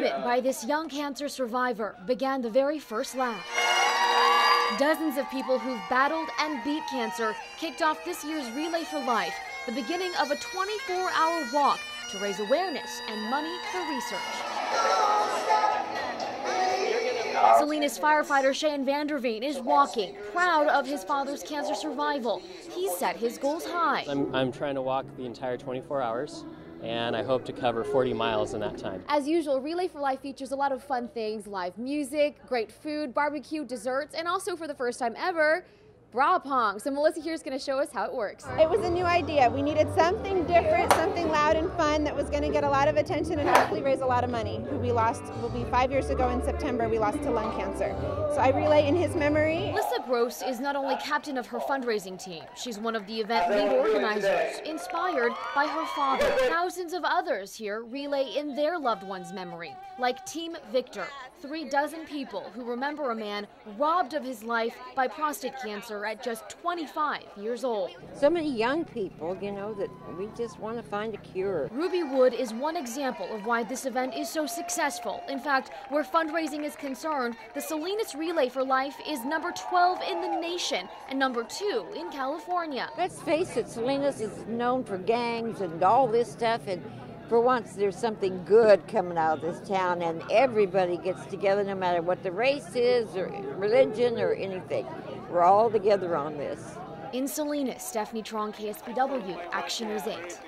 by this young cancer survivor began the very first lap. Dozens of people who've battled and beat cancer kicked off this year's Relay for Life, the beginning of a 24 hour walk to raise awareness and money for research. Salinas firefighter Shane Vanderveen is walking, proud of his father's cancer survival. He set his goals high. I'm, I'm trying to walk the entire 24 hours and I hope to cover 40 miles in that time. As usual, Relay for Life features a lot of fun things live music, great food, barbecue, desserts, and also for the first time ever, bra pong. So Melissa here is going to show us how it works. It was a new idea. We needed something different, something loud and fun that was going to get a lot of attention and hopefully raise a lot of money. Who we lost will be five years ago in September. We lost to lung cancer. So I relay in his memory. Lissa Gross is not only captain of her fundraising team, she's one of the event lead organizers, inspired by her father. Thousands of others here relay in their loved one's memory, like Team Victor, three dozen people who remember a man robbed of his life by prostate cancer at just 25 years old. So many young people, you know, that we just want to find a cure. Ruby Wood is one example of why this event is so successful. In fact, where fundraising is concerned, the Salinas Relay for Life is number 12 in the nation and number two in California. Let's face it, Salinas is known for gangs and all this stuff, and for once there's something good coming out of this town and everybody gets together no matter what the race is or religion or anything. We're all together on this. In Salinas, Stephanie Trong, KSBW, Action News 8.